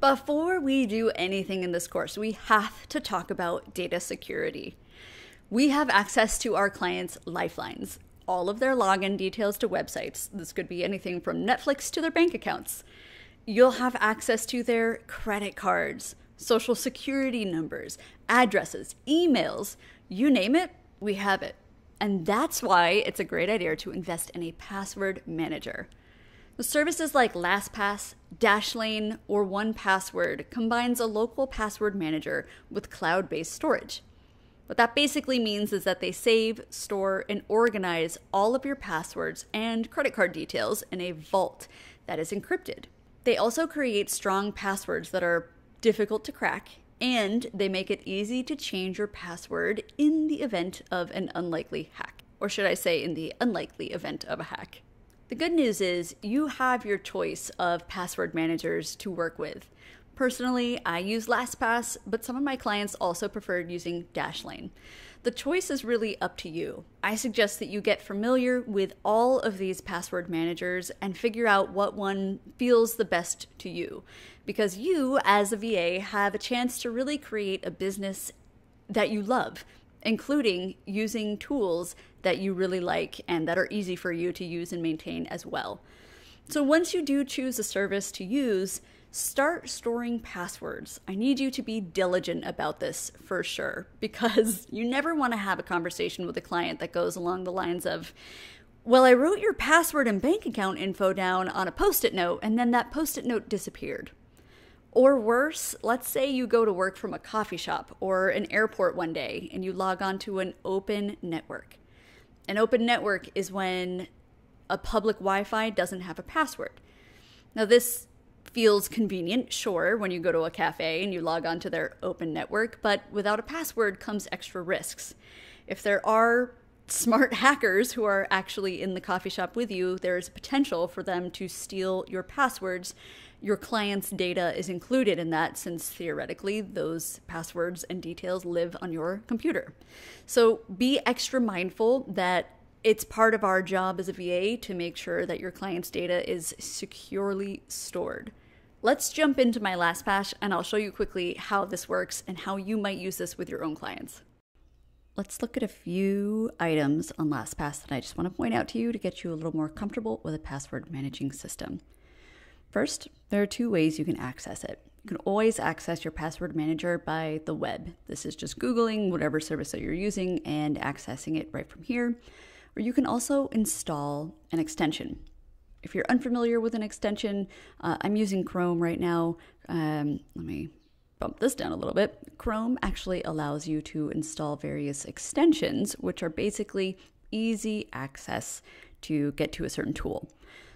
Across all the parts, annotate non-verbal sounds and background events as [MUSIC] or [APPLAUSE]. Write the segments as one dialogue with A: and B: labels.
A: Before we do anything in this course, we have to talk about data security. We have access to our clients' lifelines, all of their login details to websites. This could be anything from Netflix to their bank accounts. You'll have access to their credit cards, social security numbers, addresses, emails, you name it, we have it. And that's why it's a great idea to invest in a password manager. Services like LastPass, Dashlane, or 1Password combines a local password manager with cloud-based storage. What that basically means is that they save, store, and organize all of your passwords and credit card details in a vault that is encrypted. They also create strong passwords that are difficult to crack, and they make it easy to change your password in the event of an unlikely hack. Or should I say, in the unlikely event of a hack. The good news is you have your choice of password managers to work with. Personally, I use LastPass, but some of my clients also preferred using Dashlane. The choice is really up to you. I suggest that you get familiar with all of these password managers and figure out what one feels the best to you. Because you, as a VA, have a chance to really create a business that you love, including using tools that you really like and that are easy for you to use and maintain as well. So once you do choose a service to use, start storing passwords. I need you to be diligent about this for sure, [LAUGHS] because you never want to have a conversation with a client that goes along the lines of, well, I wrote your password and bank account info down on a post it note, and then that post it note disappeared. Or worse, let's say you go to work from a coffee shop or an airport one day and you log on to an open network. An open network is when a public Wi Fi doesn't have a password. Now, this feels convenient, sure, when you go to a cafe and you log on to their open network, but without a password comes extra risks. If there are smart hackers who are actually in the coffee shop with you, there is potential for them to steal your passwords. Your client's data is included in that since theoretically those passwords and details live on your computer. So be extra mindful that it's part of our job as a VA to make sure that your client's data is securely stored. Let's jump into my LastPass and I'll show you quickly how this works and how you might use this with your own clients. Let's look at a few items on LastPass that I just want to point out to you to get you a little more comfortable with a password managing system. First, there are two ways you can access it. You can always access your password manager by the web. This is just Googling whatever service that you're using and accessing it right from here. Or you can also install an extension. If you're unfamiliar with an extension, uh, I'm using Chrome right now. Um, let me bump this down a little bit. Chrome actually allows you to install various extensions, which are basically easy access to get to a certain tool.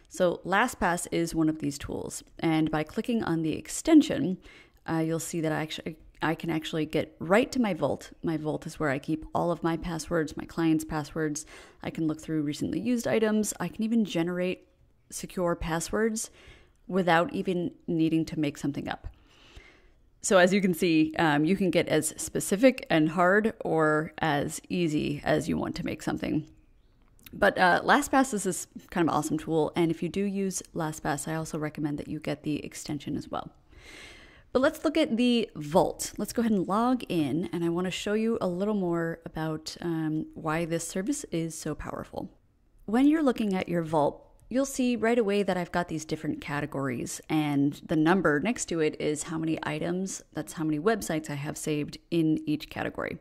A: So LastPass is one of these tools, and by clicking on the extension, uh, you'll see that I actually I can actually get right to my Vault. My Vault is where I keep all of my passwords, my clients' passwords. I can look through recently used items. I can even generate secure passwords without even needing to make something up. So, as you can see, um, you can get as specific and hard or as easy as you want to make something. But uh, LastPass is this kind of awesome tool, and if you do use LastPass, I also recommend that you get the extension as well. But let's look at the Vault. Let's go ahead and log in, and I want to show you a little more about um, why this service is so powerful. When you're looking at your Vault, you'll see right away that I've got these different categories, and the number next to it is how many items, that's how many websites I have saved in each category.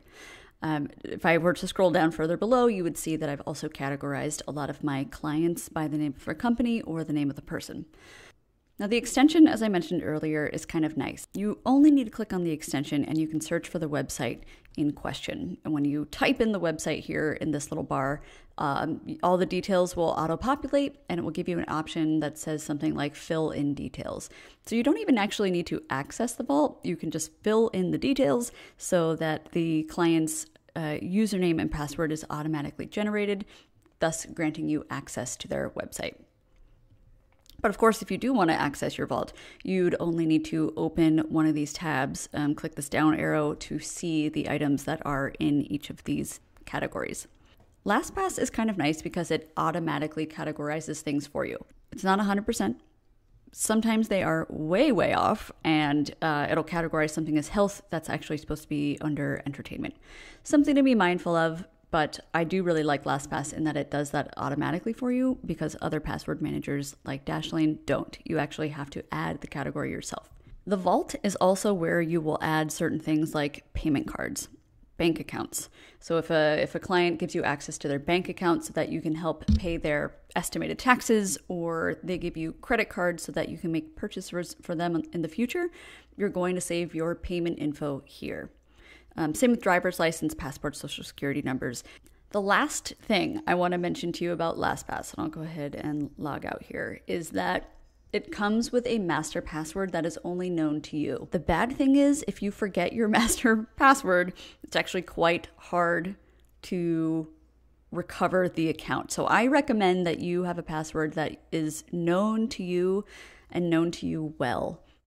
A: Um, if I were to scroll down further below, you would see that I've also categorized a lot of my clients by the name of a company or the name of the person. Now, the extension, as I mentioned earlier, is kind of nice. You only need to click on the extension and you can search for the website in question. And when you type in the website here in this little bar, um, all the details will auto populate and it will give you an option that says something like fill in details. So you don't even actually need to access the vault. You can just fill in the details so that the client's uh, username and password is automatically generated, thus granting you access to their website. But of course, if you do want to access your vault, you'd only need to open one of these tabs, um, click this down arrow to see the items that are in each of these categories. LastPass is kind of nice because it automatically categorizes things for you. It's not 100%, sometimes they are way, way off, and uh, it'll categorize something as health that's actually supposed to be under entertainment. Something to be mindful of, but I do really like LastPass in that it does that automatically for you because other password managers like Dashlane don't. You actually have to add the category yourself. The vault is also where you will add certain things like payment cards bank accounts. So if a if a client gives you access to their bank account so that you can help pay their estimated taxes or they give you credit cards so that you can make purchases for them in the future, you're going to save your payment info here. Um, same with driver's license, passport, social security numbers. The last thing I want to mention to you about LastPass, and I'll go ahead and log out here, is that it comes with a master password that is only known to you. The bad thing is, if you forget your [LAUGHS] master password, it's actually quite hard to recover the account. So I recommend that you have a password that is known to you and known to you well.